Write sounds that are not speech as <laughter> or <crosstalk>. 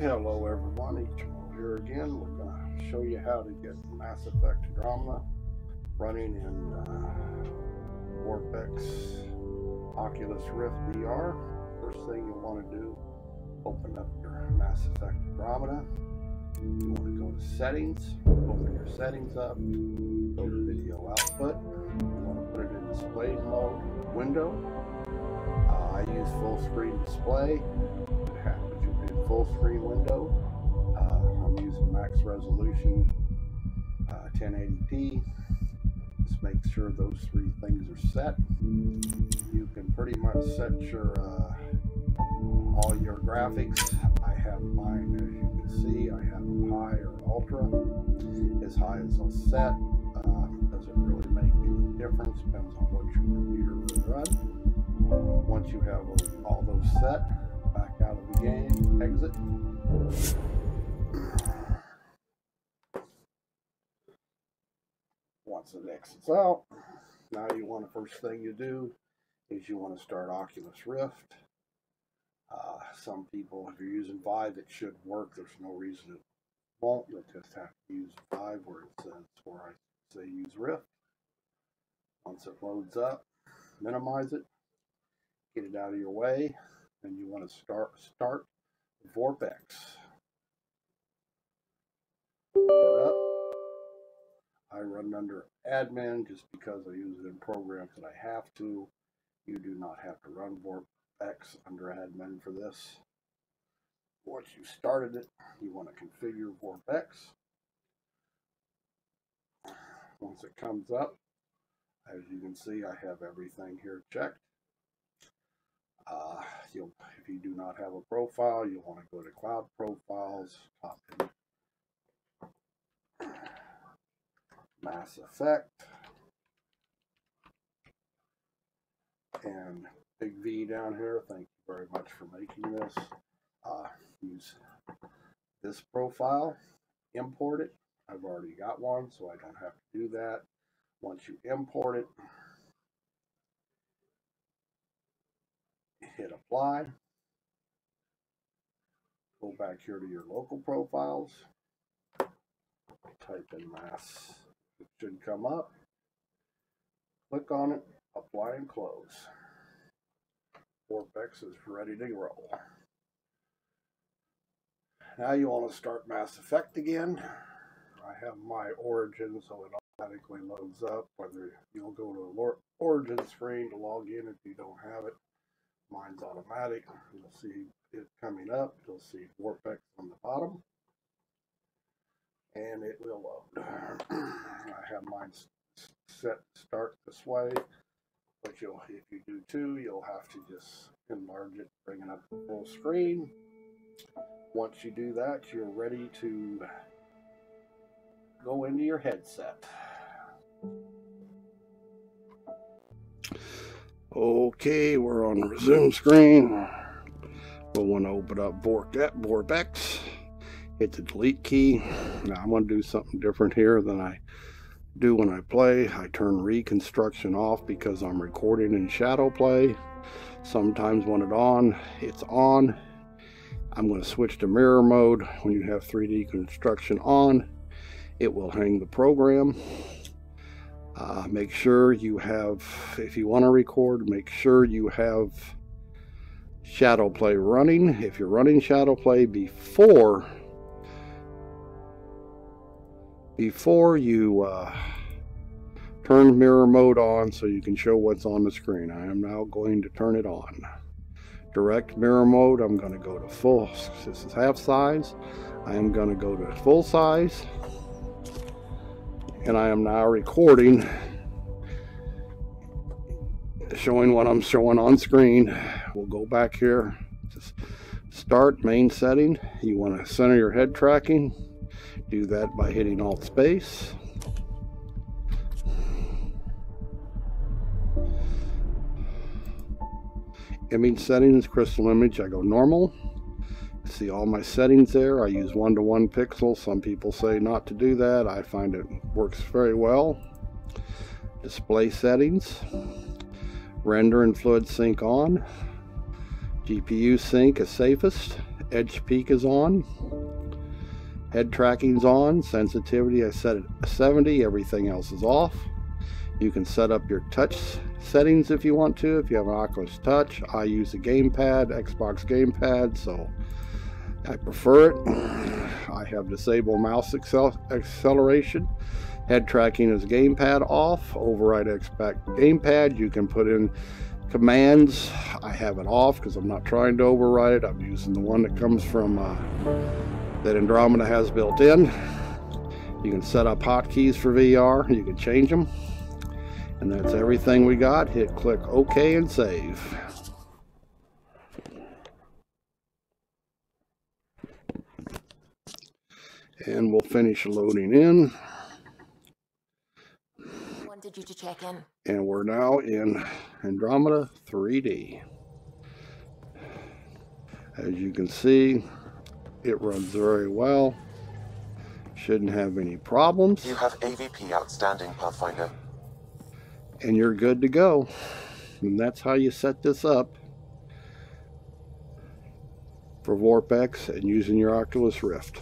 Hello everyone, Eychimo here again. We're going to show you how to get Mass Effect Andromeda running in uh, Oculus Rift VR. First thing you want to do, open up your Mass Effect Andromeda. You want to go to settings, open your settings up, go to video output. You want to put it in display mode window. Uh, I use full screen display full screen window. Uh, I'm using max resolution uh, 1080p. Just make sure those three things are set. You can pretty much set your uh, all your graphics. I have mine, as you can see, I have them high or ultra. As high as I'll set. Uh, doesn't really make any difference. Depends on what your computer will run. Once you have all those set, out of the game, exit. Once it exits out, now you want the first thing you do is you want to start Oculus Rift. Uh, some people, if you're using Vive, it should work. There's no reason it won't. You'll just have to use Vive where it says, where I say use Rift. Once it loads up, minimize it, get it out of your way, and you want to start start Vorpx. I run under admin just because I use it in programs that I have to. You do not have to run Vorpx under admin for this. Once you started it, you want to configure Vorpx. Once it comes up, as you can see, I have everything here checked. Uh, you'll, if you do not have a profile, you'll want to go to Cloud Profiles, Mass Effect, and Big V down here. Thank you very much for making this. Uh, use this profile, import it. I've already got one, so I don't have to do that. Once you import it, hit apply. Go back here to your local profiles. Type in mass. It should come up. Click on it, apply and close. Vorpx is ready to roll. Now you want to start Mass Effect again. I have my origin so it automatically loads up. Whether you'll go to the origin screen to log in if you don't have it. Mine's automatic. You'll see it coming up. You'll see Vorpx on the bottom. And it will load. <clears throat> I have mine set start this way. But you'll, if you do too, you'll have to just enlarge it, bring it up to full screen. Once you do that, you're ready to go into your headset. Okay, we're on the resume screen. We'll want to open up Vorpx. Hit the delete key. Now I'm going to do something different here than I do when I play. I turn reconstruction off because I'm recording in shadow play. Sometimes when it's on, it's on. I'm going to switch to mirror mode. When you have 3D construction on, it will hang the program. Uh, make sure you have, if you want to record, make sure you have shadow play running. If you're running shadow play before, before you uh, turn mirror mode on so you can show what's on the screen. I am now going to turn it on. Direct mirror mode, I'm going to go to full, this is half size. I am going to go to full size and I am now recording showing what I'm showing on screen. We'll go back here just start main setting. You want to center your head tracking do that by hitting alt space. Image settings crystal image I go normal see all my settings there. I use one-to-one -one pixel. Some people say not to do that. I find it works very well. Display settings. Render and fluid sync on. GPU sync is safest. EdgePeek is on. Head tracking's on. Sensitivity I set it 70. Everything else is off. You can set up your touch settings if you want to. If you have an Oculus Touch, I use a gamepad, Xbox gamepad, so I prefer it. <sighs> I have disabled mouse accel acceleration. Head tracking is gamepad off. Override expect gamepad. You can put in commands. I have it off because I'm not trying to override it. I'm using the one that comes from uh, that Andromeda has built in. You can set up hotkeys for VR. You can change them. And that's everything we got. Hit click OK and save. And we'll finish loading in. Wanted you to check in. And we're now in Andromeda 3D. As you can see, it runs very well. Shouldn't have any problems. You have AVP outstanding, Pathfinder. And you're good to go. And that's how you set this up for Vorpx and using your Oculus Rift.